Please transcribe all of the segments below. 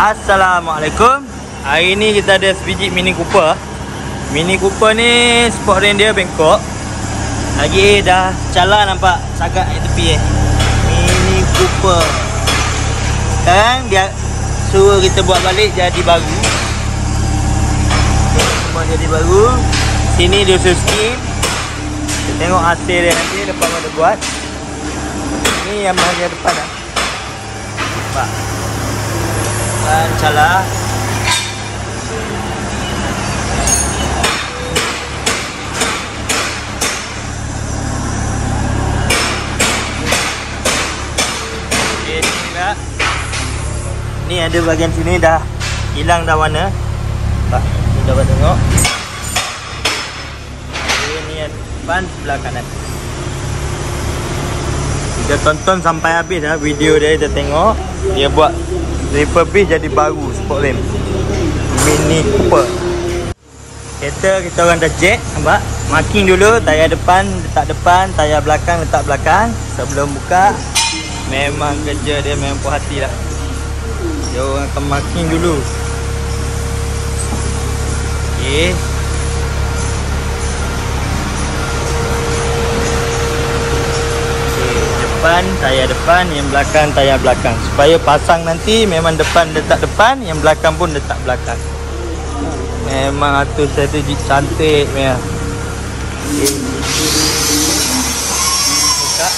Assalamualaikum. Hari ni kita ada sebiji Mini Cooper. Mini Cooper ni sport range dia bengkok Lagi dah cala nampak sagak di tepi eh. Mini Cooper. Sekarang dia suruh kita buat balik jadi baru. Semua jadi baru. Sini dia suruh Kita tengok hasil dia nanti lepas kita buat. Ni yang bahagian depan lah. Nampak dan cala Okay, ni juga. Ni ada bahagian sini dah hilang dah warna. Nampak? Ni dapat tengok. Okay, ni yang depan sebelah kanan. Kita tonton sampai habis lah video dia kita tengok. Dia buat refurbish jadi baru sport rim. Mini Cooper. Kereta kita orang dah jack nampak. Marking dulu tayar depan letak depan, tayar belakang letak belakang. Sebelum buka memang kerja dia memang puas hati lah. Dia orang akan marking dulu. Okey. Okey, depan tayar depan yang belakang tayar belakang. Supaya pasang nanti memang depan letak depan yang belakang pun letak belakang. Memang atur strategi cantik memang okay. buka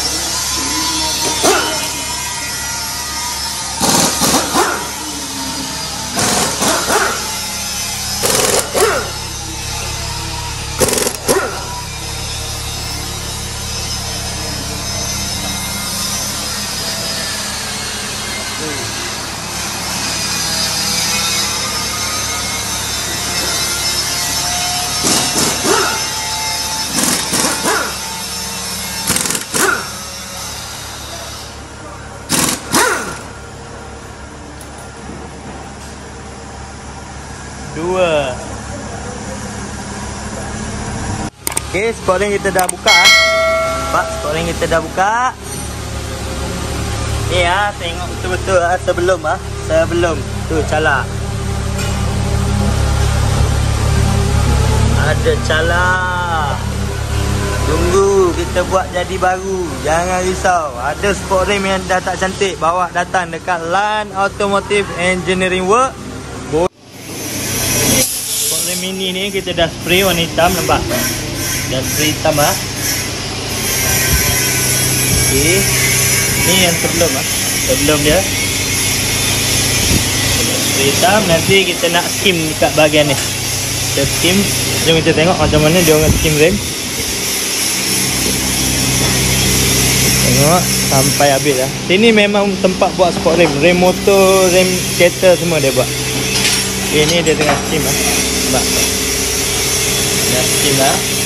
Dua Okay, sport ring kita dah buka ah. Nampak sport ring kita dah buka. Ni ah, tengok betul-betul ah sebelum ah. Sebelum Tu cala Ada cala Tunggu kita buat jadi baru. Jangan risau. Ada sport rim yang dah tak cantik. Bawa datang dekat Lan Automotive Engineering Work. Sport rim mini ni kita dah spray warna hitam nampak Dah spray hitam ah. Okay Ni yang sebelum ah. Sebelum dia. Hitam Nanti kita nak skim dekat bahagian ni. Kita skim. Jom kita tengok macam mana dia orang skim rem Tengok sampai habis lah Sini memang tempat buat sport rem Rem motor, rem kereta semua dia buat. Okay ni dia tengah skim lah Nampak? Dah skim lah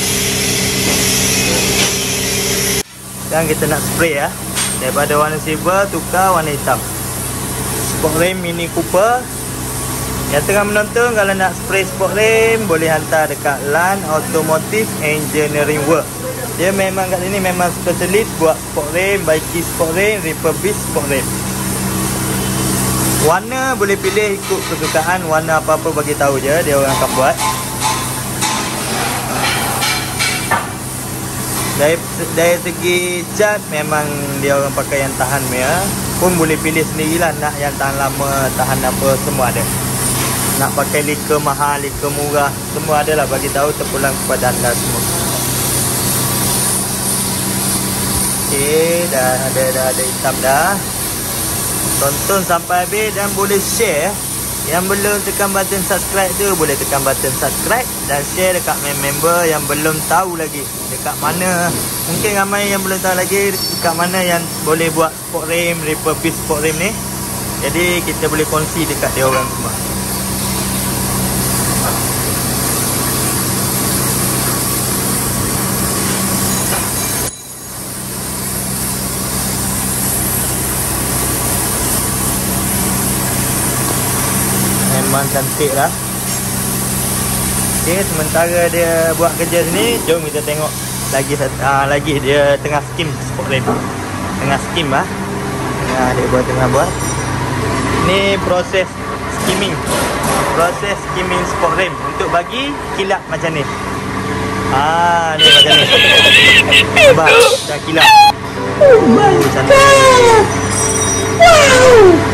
Sekarang kita nak spray lah Daripada warna silver tukar warna hitam. Sport rem Mini Cooper. Yang tengah menonton kalau nak spray sport rem Boleh hantar dekat LAN Automotive Engineering Work Dia memang kat sini memang specialist buat sport rem Baiki sport rem, refurbish sport rem Warna boleh pilih ikut kesukaan Warna apa-apa bagi tahu je Dia orang akan buat dari, dari segi cat memang dia orang pakai yang tahan ya. Pun boleh pilih sendirilah nak yang tahan lama, tahan apa semua ada. Nak pakai lika mahal, lika murah, semua ada lah bagi tahu terpulang kepada anda semua. Okey, dah ada dah ada hitam dah. Tonton sampai habis dan boleh share yang belum tekan button subscribe tu boleh tekan button subscribe dan share dekat member yang belum tahu lagi dekat mana. Mungkin ramai yang belum tahu lagi dekat mana yang boleh buat sport rim refurbish sport rim ni. Jadi kita boleh kongsi dekat dia orang semua memang cantik lah. Okay, sementara dia buat kerja sini Jom kita tengok lagi uh, lagi dia tengah skim sport rim Tengah skim lah Tengah dia buat tengah buat. Ni proses skimming. Proses skimming sport rim untuk bagi kilat macam ni. Ah ni macam ni. Nampak dah kilat. Oh my god. Wow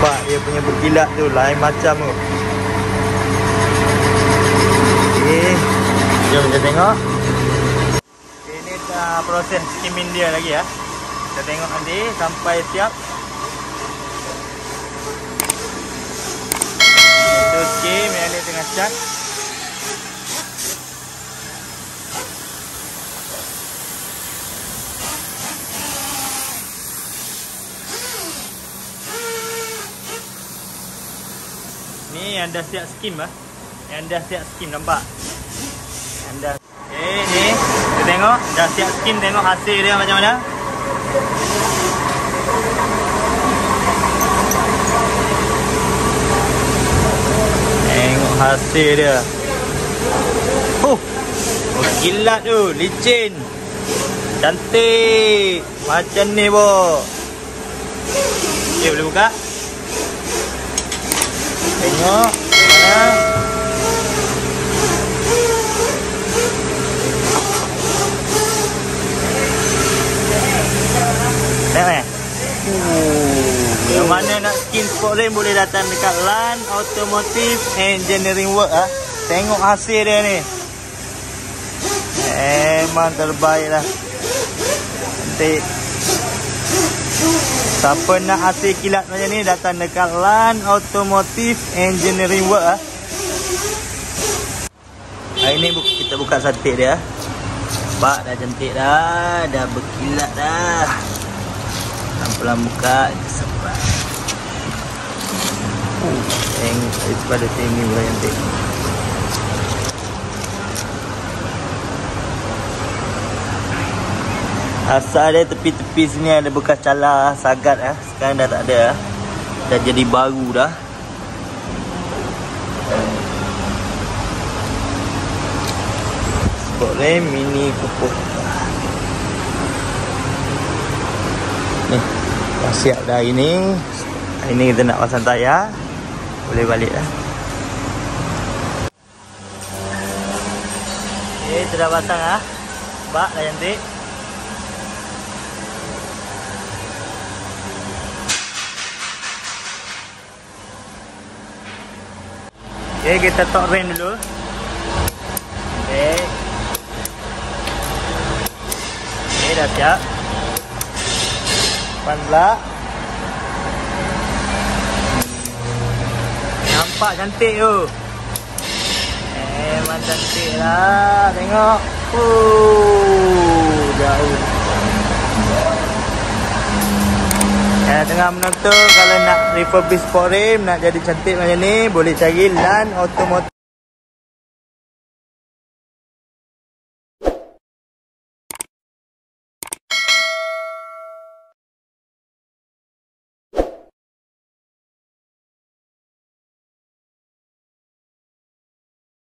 nampak dia punya berkilat tu lain macam tu Okay. Jom kita tengok. Ini uh, proses skimming dia lagi ya. Kita tengok nanti sampai siap. Itu skim yang ni tengah cat. Ni yang dah siap skim ah. Yang dah siap skim nampak? Yang dah Okay ni Kita tengok. Dah siap skim tengok hasil dia macam mana. Tengok hasil dia. Huh. Oh kilat tu Licin. Cantik. Macam ni bo Okay boleh buka Tengok Tengok eh. Yang mana nak skin sport rain boleh datang dekat LAN Automotive Engineering Work ah. Tengok hasil dia ni. Memang terbaik lah. Cantik. Siapa nak hasil kilat macam ni datang dekat LAN Automotive Engineering Work ah. Hari ni kita buka santik dia. Nampak dah cantik dah. Dah berkilat dah. Pelan-pelan buka. Sepat. Uh, tengok daripada sini pula Asal dia tepi-tepi sini ada bekas cala sagat eh. Sekarang dah tak ada. Dah jadi baru dah. Sport Ram Mini Pupuk Ni Dah siap dah hari ni Hari ni kita nak pasang tayar Boleh balik dah Okay, kita dah pasang lah Bak dah cantik Okay, kita top rain dulu. Okay Okay, dah siap. Depan pula. Nampak cantik tu. Memang cantik lah. Tengok. Uh, Jauh Yang tengah menonton Kalau nak refurbish sport rim Nak jadi cantik macam ni Boleh cari LAN Automotive